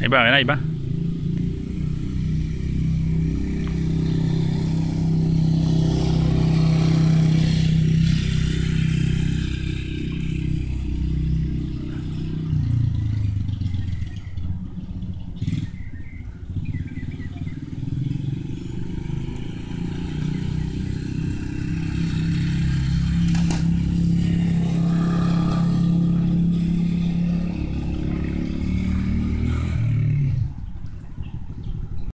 Ahí va, ven, ahí va.